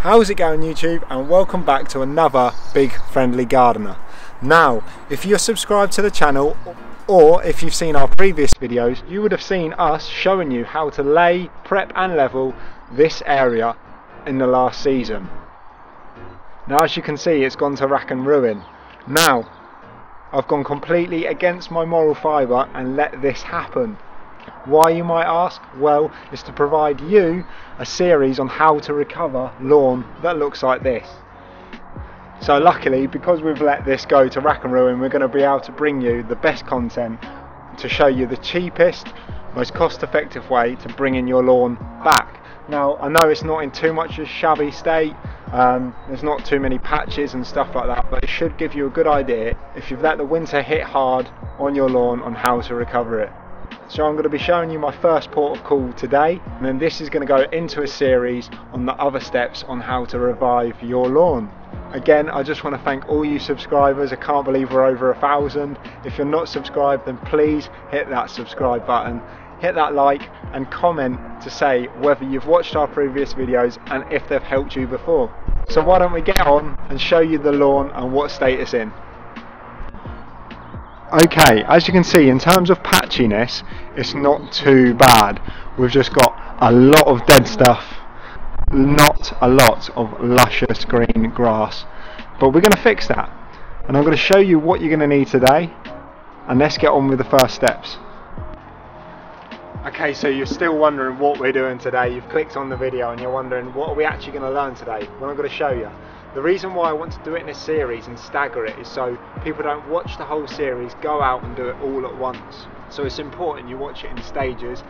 How's it going YouTube and welcome back to another Big Friendly Gardener. Now, if you're subscribed to the channel or if you've seen our previous videos, you would have seen us showing you how to lay, prep and level this area in the last season. Now as you can see it's gone to rack and ruin. Now, I've gone completely against my moral fibre and let this happen. Why you might ask? Well, it's to provide you a series on how to recover lawn that looks like this. So luckily, because we've let this go to rack and ruin, we're going to be able to bring you the best content to show you the cheapest, most cost effective way to bring in your lawn back. Now, I know it's not in too much of a shabby state, um, there's not too many patches and stuff like that, but it should give you a good idea if you've let the winter hit hard on your lawn on how to recover it. So I'm going to be showing you my first port of call today and then this is going to go into a series on the other steps on how to revive your lawn. Again, I just want to thank all you subscribers. I can't believe we're over a thousand. If you're not subscribed, then please hit that subscribe button, hit that like and comment to say whether you've watched our previous videos and if they've helped you before. So why don't we get on and show you the lawn and what state it's in. Okay, as you can see, in terms of patchiness, it's not too bad. We've just got a lot of dead stuff, not a lot of luscious green grass. But we're going to fix that. And I'm going to show you what you're going to need today. And let's get on with the first steps. Okay, so you're still wondering what we're doing today. You've clicked on the video and you're wondering what are we actually going to learn today? Well, I'm going to show you. The reason why I want to do it in a series and stagger it is so people don't watch the whole series, go out and do it all at once. So it's important you watch it in stages,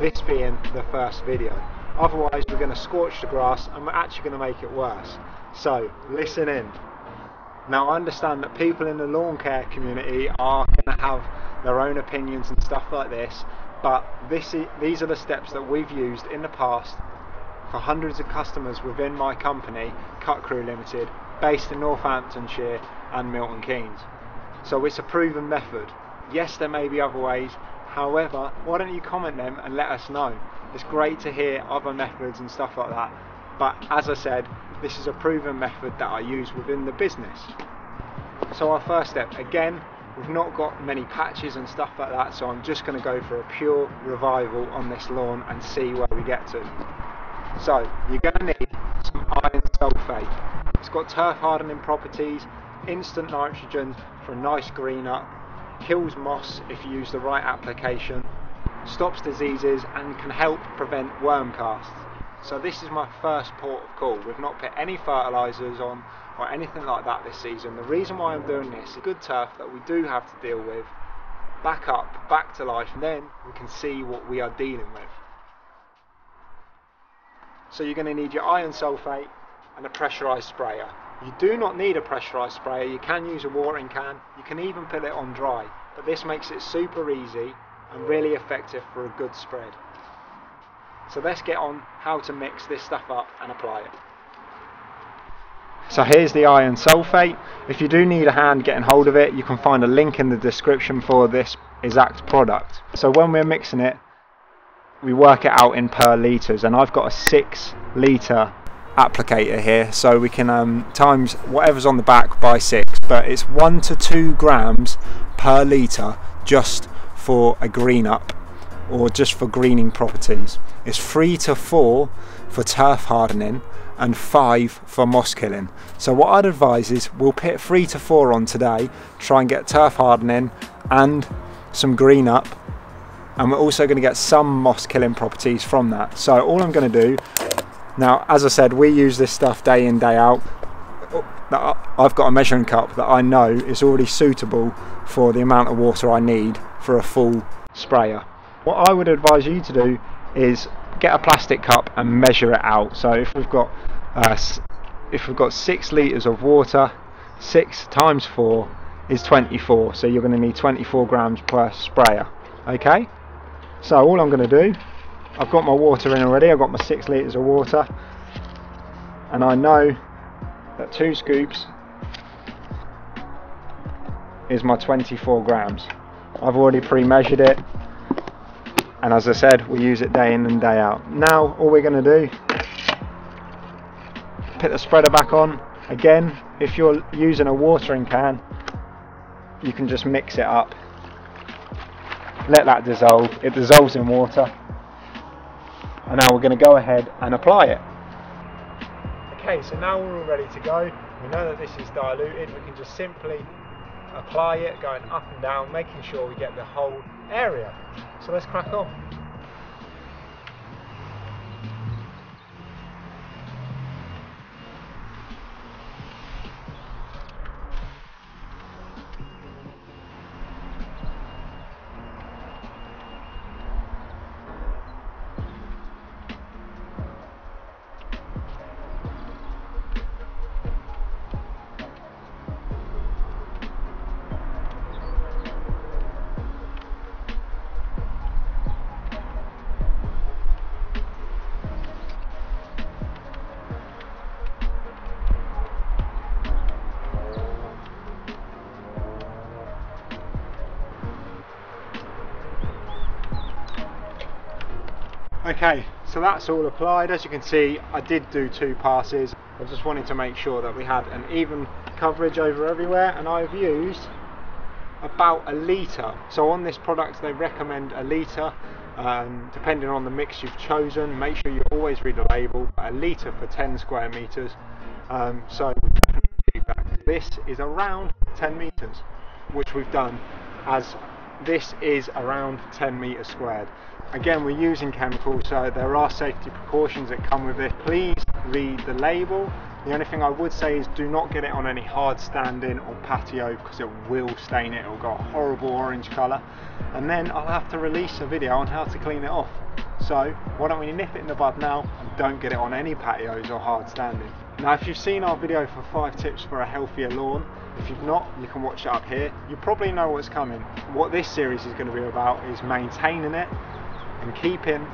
this being the first video. Otherwise we're going to scorch the grass and we're actually going to make it worse. So listen in. Now I understand that people in the lawn care community are going to have their own opinions and stuff like this, but this is, these are the steps that we've used in the past for hundreds of customers within my company, Cut Crew Limited, based in Northamptonshire and Milton Keynes. So it's a proven method. Yes, there may be other ways. However, why don't you comment them and let us know? It's great to hear other methods and stuff like that. But as I said, this is a proven method that I use within the business. So our first step, again, we've not got many patches and stuff like that, so I'm just going to go for a pure revival on this lawn and see where we get to. So you're going to need some iron sulfate. It's got turf hardening properties, instant nitrogen for a nice green up, kills moss if you use the right application, stops diseases and can help prevent worm casts. So this is my first port of call. We've not put any fertilisers on or anything like that this season. The reason why I'm doing this is good turf that we do have to deal with back up, back to life, and then we can see what we are dealing with. So you're going to need your iron sulfate and a pressurised sprayer. You do not need a pressurised sprayer, you can use a watering can, you can even put it on dry, but this makes it super easy and really effective for a good spread. So let's get on how to mix this stuff up and apply it. So here's the iron sulfate. If you do need a hand getting hold of it, you can find a link in the description for this exact product. So when we're mixing it, we work it out in per litres and I've got a six litre applicator here so we can um, times whatever's on the back by six but it's one to two grams per litre just for a green up or just for greening properties. It's three to four for turf hardening and five for moss killing. So what I'd advise is we'll put three to four on today try and get turf hardening and some green up and we're also going to get some moss killing properties from that. So all I'm going to do now as I said we use this stuff day in day out. I've got a measuring cup that I know is already suitable for the amount of water I need for a full sprayer. What I would advise you to do is get a plastic cup and measure it out. So if we've got uh, if we've got six litres of water six times four is 24 so you're going to need 24 grams per sprayer. Okay so all I'm going to do, I've got my water in already, I've got my 6 litres of water and I know that 2 scoops is my 24 grams. I've already pre-measured it and as I said we use it day in and day out. Now all we're going to do put the spreader back on. Again, if you're using a watering can, you can just mix it up. Let that dissolve. It dissolves in water. And now we're going to go ahead and apply it. Okay, so now we're all ready to go. We know that this is diluted. We can just simply apply it going up and down, making sure we get the whole area. So let's crack on. Okay, so that's all applied. As you can see, I did do two passes. I just wanted to make sure that we had an even coverage over everywhere and I've used about a litre. So on this product they recommend a litre um, depending on the mix you've chosen. Make sure you always read the label, a litre for 10 square metres. Um, so this is around 10 metres, which we've done as this is around 10 metres squared. Again, we're using chemicals, so there are safety precautions that come with it. Please read the label. The only thing I would say is do not get it on any hard standing or patio because it will stain it. It will go a horrible orange colour. And then I'll have to release a video on how to clean it off. So why don't we nip it in the bud now and don't get it on any patios or hard standing. Now if you've seen our video for 5 tips for a healthier lawn, if you've not, you can watch it up here. You probably know what's coming. What this series is going to be about is maintaining it and keeping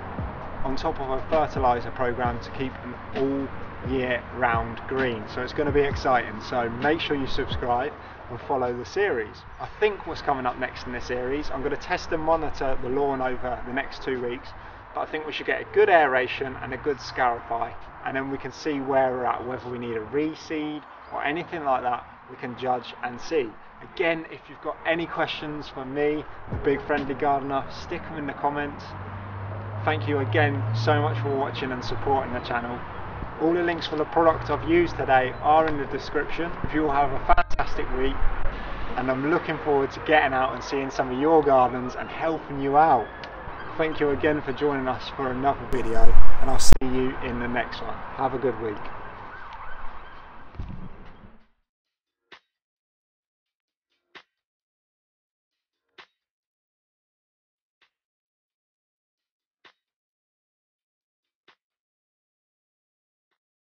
on top of a fertiliser program to keep an all year round green. So it's going to be exciting. So make sure you subscribe and follow the series. I think what's coming up next in this series, I'm going to test and monitor the lawn over the next two weeks. But I think we should get a good aeration and a good scarify and then we can see where we're at, whether we need a reseed or anything like that, we can judge and see. Again, if you've got any questions for me, the Big Friendly Gardener, stick them in the comments thank you again so much for watching and supporting the channel. All the links for the product I've used today are in the description. If you all have a fantastic week and I'm looking forward to getting out and seeing some of your gardens and helping you out. Thank you again for joining us for another video and I'll see you in the next one. Have a good week.